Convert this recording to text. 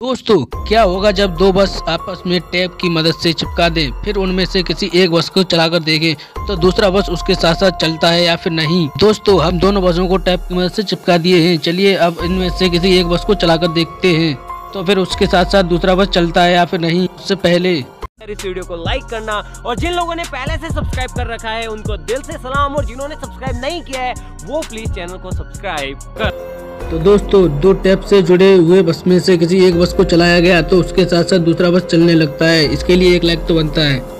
दोस्तों, क्या होगा जब दो बस आपस में टेप की मदद से चिपका दें, फिर उनमें से किसी एक बस को चलाकर देखें तो दूसरा बस उसके साथ साथ चलता है या फिर नहीं? दोस्तों, हम दोनों बसों को टेप की मदद से चिपका दिए हैं। चलिए, अब इनमें से किसी एक बस को चलाकर देखते हैं। तो फिर उसके साथ साथ दूसरा बस चलता है या फिर नहीं, उससे पहले। इस वीडियो को लाइक करना और जिन लोगों ने पहले से सब्सक्राइब कर रखा है, उनको दिल से सलाम और जिन्होंने सब्सक्राइब नहीं किया है, वो प्लीज़ चैनल को सब्सक्राइब कर। तो दोस्तों, दो टैप से जुड़े हुए बस में से किसी एक बस को चलाया गया तो उसके साथ साथ दूसरा बस चलने लगता है। इसके लिए एक लाइक तो बनता है।